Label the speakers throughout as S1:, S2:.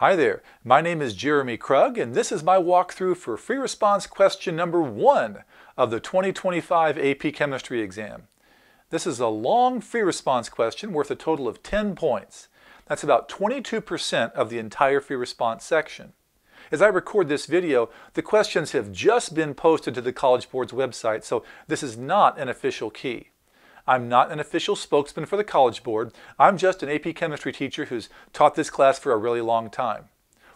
S1: Hi there, my name is Jeremy Krug and this is my walkthrough for free response question number one of the 2025 AP Chemistry exam. This is a long free response question worth a total of 10 points. That's about 22% of the entire free response section. As I record this video, the questions have just been posted to the College Board's website, so this is not an official key. I'm not an official spokesman for the College Board. I'm just an AP Chemistry teacher who's taught this class for a really long time.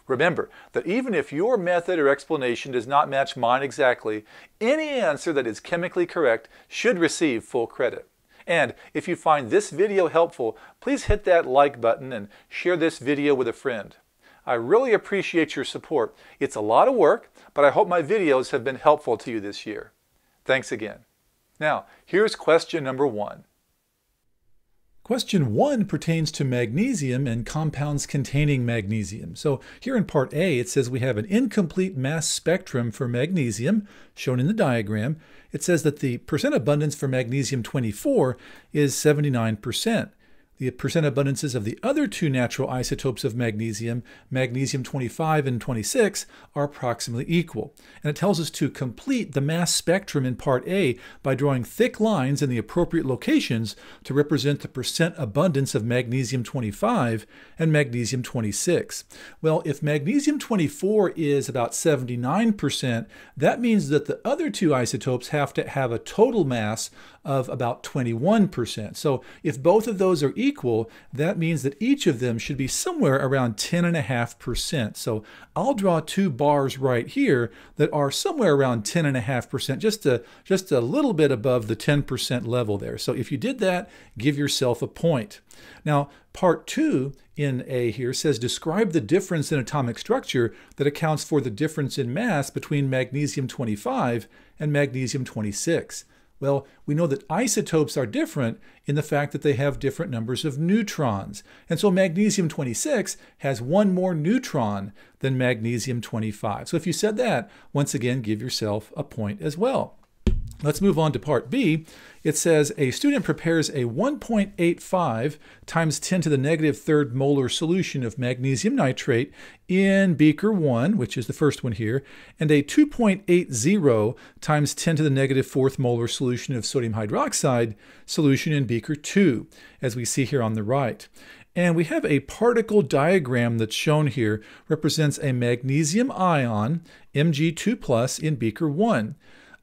S1: Remember that even if your method or explanation does not match mine exactly, any answer that is chemically correct should receive full credit. And if you find this video helpful, please hit that like button and share this video with a friend. I really appreciate your support. It's a lot of work, but I hope my videos have been helpful to you this year. Thanks again. Now, here's question number one.
S2: Question one pertains to magnesium and compounds containing magnesium. So here in part A, it says we have an incomplete mass spectrum for magnesium, shown in the diagram. It says that the percent abundance for magnesium 24 is 79%. The percent abundances of the other two natural isotopes of magnesium, magnesium 25 and 26, are approximately equal. And it tells us to complete the mass spectrum in part A by drawing thick lines in the appropriate locations to represent the percent abundance of magnesium 25 and magnesium 26. Well, if magnesium 24 is about 79%, that means that the other two isotopes have to have a total mass of about 21%. So if both of those are equal, that means that each of them should be somewhere around 10.5%. So I'll draw two bars right here that are somewhere around 10.5%, just a, just a little bit above the 10% level there. So if you did that, give yourself a point. Now, part two in A here says describe the difference in atomic structure that accounts for the difference in mass between magnesium 25 and magnesium 26. Well, we know that isotopes are different in the fact that they have different numbers of neutrons. And so magnesium 26 has one more neutron than magnesium 25. So if you said that, once again, give yourself a point as well. Let's move on to part B. It says a student prepares a 1.85 times 10 to the negative third molar solution of magnesium nitrate in beaker 1, which is the first one here, and a 2.80 times 10 to the negative fourth molar solution of sodium hydroxide solution in beaker 2, as we see here on the right. And we have a particle diagram that's shown here, represents a magnesium ion, Mg2+, in beaker 1.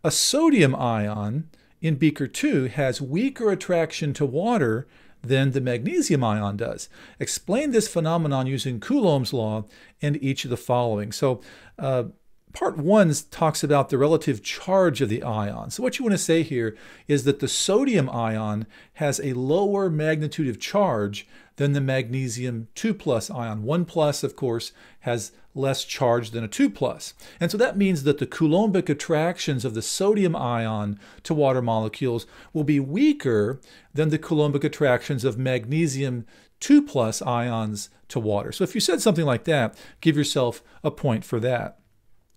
S2: A sodium ion in beaker 2 has weaker attraction to water than the magnesium ion does. Explain this phenomenon using Coulomb's law and each of the following. So uh, part one talks about the relative charge of the ion. So what you want to say here is that the sodium ion has a lower magnitude of charge than the magnesium 2 plus ion. 1 plus, of course, has less charge than a 2 plus. And so that means that the Coulombic attractions of the sodium ion to water molecules will be weaker than the Coulombic attractions of magnesium 2 plus ions to water. So if you said something like that, give yourself a point for that.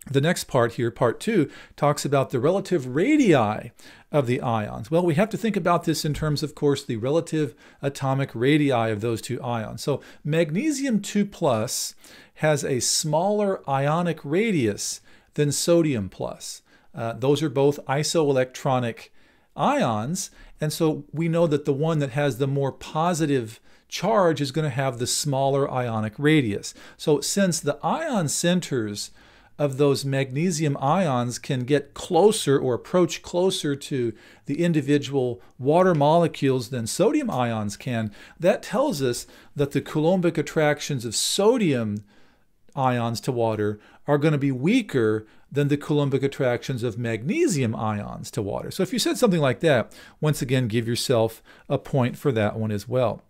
S2: The next part here, part two, talks about the relative radii of the ions. Well, we have to think about this in terms, of course, the relative atomic radii of those two ions. So magnesium 2 plus has a smaller ionic radius than sodium plus. Uh, those are both isoelectronic ions, and so we know that the one that has the more positive charge is going to have the smaller ionic radius. So since the ion centers of those magnesium ions can get closer or approach closer to the individual water molecules than sodium ions can, that tells us that the Coulombic attractions of sodium ions to water are going to be weaker than the Coulombic attractions of magnesium ions to water. So if you said something like that, once again, give yourself a point for that one as well.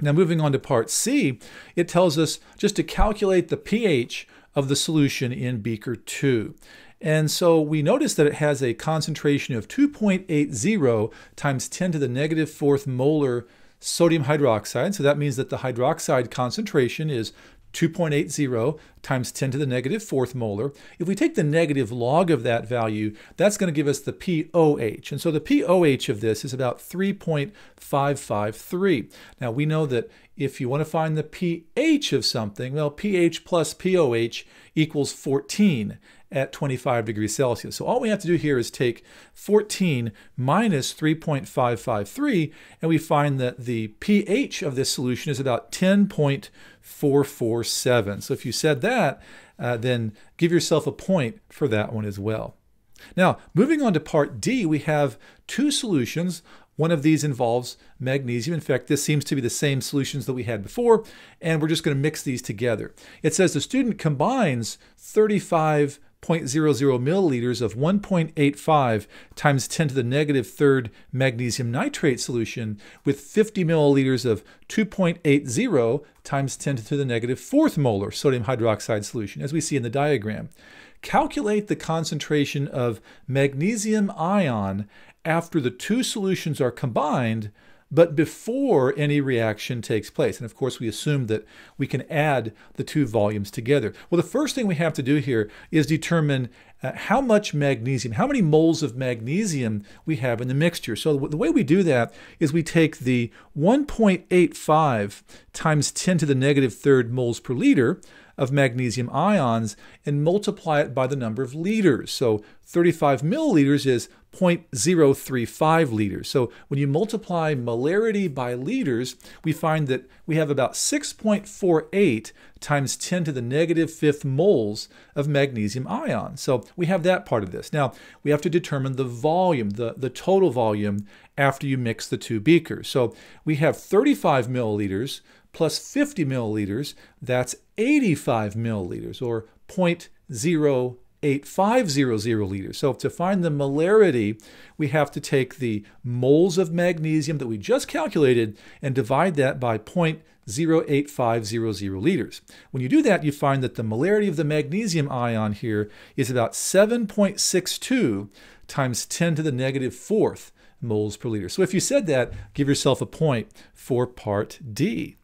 S2: Now, moving on to part C, it tells us just to calculate the pH of the solution in beaker 2. And so we notice that it has a concentration of 2.80 times 10 to the negative fourth molar sodium hydroxide. So that means that the hydroxide concentration is 2.80 times 10 to the negative fourth molar. If we take the negative log of that value, that's going to give us the pOH. And so the pOH of this is about 3.553. Now we know that if you want to find the pH of something, well, pH plus pOH equals 14 at 25 degrees Celsius. So all we have to do here is take 14 minus 3.553, and we find that the pH of this solution is about 10.447. So if you said that, uh, then give yourself a point for that one as well. Now, moving on to part D, we have two solutions. One of these involves magnesium. In fact, this seems to be the same solutions that we had before, and we're just going to mix these together. It says the student combines 35 0.00 milliliters of 1.85 times 10 to the negative third magnesium nitrate solution with 50 milliliters of 2.80 times 10 to the negative fourth molar sodium hydroxide solution, as we see in the diagram. Calculate the concentration of magnesium ion after the two solutions are combined but before any reaction takes place. And of course, we assume that we can add the two volumes together. Well, the first thing we have to do here is determine uh, how much magnesium, how many moles of magnesium we have in the mixture. So the way we do that is we take the 1.85 times 10 to the negative third moles per liter of magnesium ions and multiply it by the number of liters. So 35 milliliters is 0.035 liters. So when you multiply molarity by liters, we find that we have about 6.48 times 10 to the negative fifth moles of magnesium ion. So we have that part of this. Now we have to determine the volume, the, the total volume after you mix the two beakers. So we have 35 milliliters plus 50 milliliters, that's 85 milliliters or 0.08500 liters. So to find the molarity, we have to take the moles of magnesium that we just calculated and divide that by 0.08500 liters. When you do that, you find that the molarity of the magnesium ion here is about 7.62 times 10 to the negative fourth moles per liter. So if you said that, give yourself a point for part D.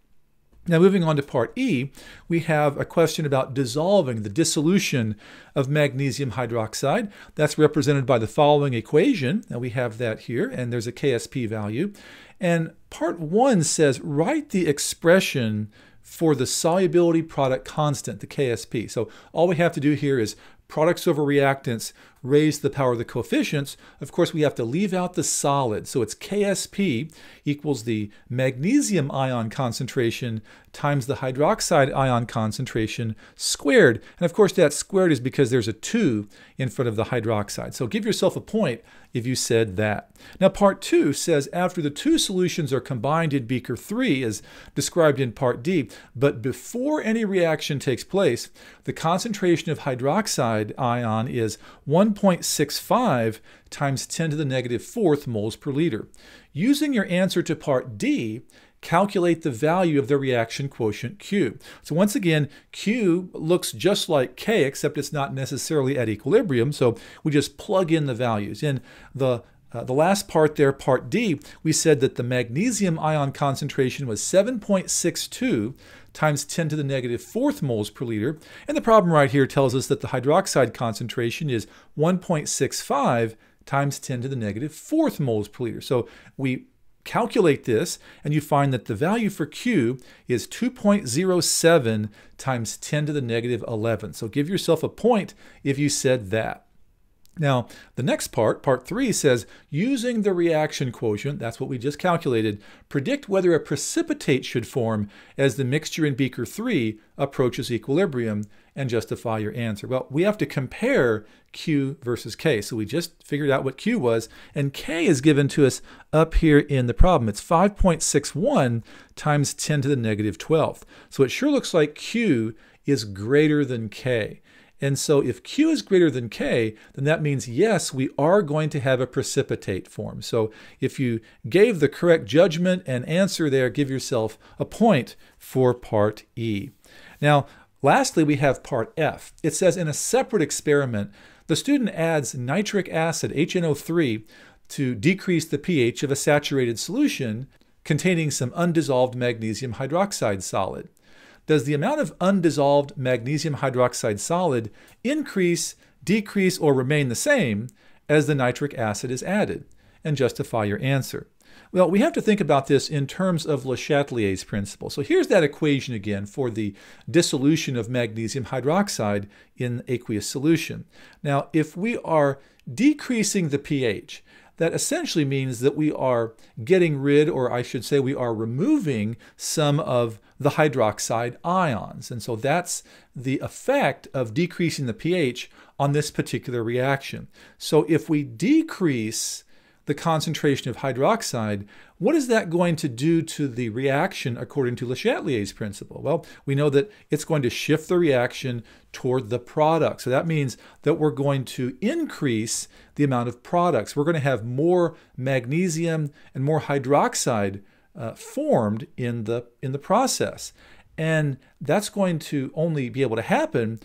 S2: Now, moving on to part E, we have a question about dissolving the dissolution of magnesium hydroxide. That's represented by the following equation. Now, we have that here, and there's a KSP value. And part one says write the expression for the solubility product constant, the KSP. So all we have to do here is products over reactants raise the power of the coefficients, of course we have to leave out the solid. So it's KSP equals the magnesium ion concentration times the hydroxide ion concentration squared. And of course that squared is because there's a 2 in front of the hydroxide. So give yourself a point if you said that. Now part 2 says after the two solutions are combined in beaker 3 as described in part D, but before any reaction takes place, the concentration of hydroxide ion is 1 1.65 times 10 to the negative fourth moles per liter. Using your answer to part D, calculate the value of the reaction quotient Q. So once again, Q looks just like K, except it's not necessarily at equilibrium, so we just plug in the values. In the uh, the last part there, part D, we said that the magnesium ion concentration was 7.62 times 10 to the negative fourth moles per liter. And the problem right here tells us that the hydroxide concentration is 1.65 times 10 to the negative fourth moles per liter. So we calculate this and you find that the value for Q is 2.07 times 10 to the negative 11. So give yourself a point if you said that. Now, the next part, part three, says using the reaction quotient, that's what we just calculated, predict whether a precipitate should form as the mixture in beaker three approaches equilibrium and justify your answer. Well, we have to compare Q versus K. So we just figured out what Q was, and K is given to us up here in the problem. It's 5.61 times 10 to the negative 12th. So it sure looks like Q is greater than K. And so if Q is greater than K, then that means yes, we are going to have a precipitate form. So if you gave the correct judgment and answer there, give yourself a point for part E. Now, lastly, we have part F. It says in a separate experiment, the student adds nitric acid, HNO3, to decrease the pH of a saturated solution containing some undissolved magnesium hydroxide solid. Does the amount of undissolved magnesium hydroxide solid increase, decrease, or remain the same as the nitric acid is added? And justify your answer. Well, we have to think about this in terms of Le Chatelier's principle. So here's that equation again for the dissolution of magnesium hydroxide in aqueous solution. Now, if we are decreasing the pH, that essentially means that we are getting rid, or I should say, we are removing some of the hydroxide ions. And so that's the effect of decreasing the pH on this particular reaction. So if we decrease the concentration of hydroxide, what is that going to do to the reaction according to Le Chatelier's principle? Well, we know that it's going to shift the reaction toward the product. So that means that we're going to increase the amount of products. We're going to have more magnesium and more hydroxide uh, formed in the in the process. And that's going to only be able to happen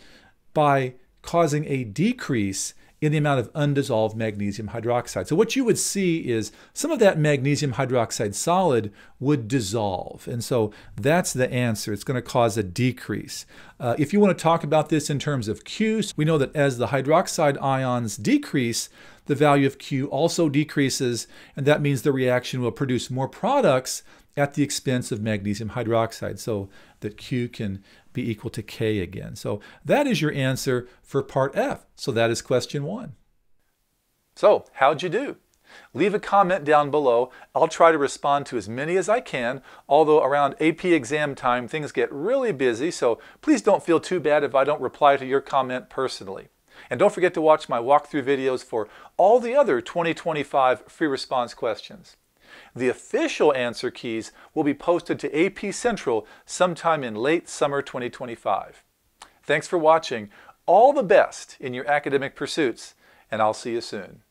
S2: by causing a decrease in the amount of undissolved magnesium hydroxide. So what you would see is some of that magnesium hydroxide solid would dissolve. And so that's the answer. It's going to cause a decrease. Uh, if you want to talk about this in terms of Q, we know that as the hydroxide ions decrease, the value of Q also decreases, and that means the reaction will produce more products at the expense of magnesium hydroxide so that Q can be equal to K again. So that is your answer for part F. So that is question one.
S1: So how'd you do? Leave a comment down below. I'll try to respond to as many as I can, although around AP exam time things get really busy, so please don't feel too bad if I don't reply to your comment personally. And don't forget to watch my walkthrough videos for all the other 2025 free response questions. The official answer keys will be posted to AP Central sometime in late summer 2025. Thanks for watching. All the best in your academic pursuits, and I'll see you soon.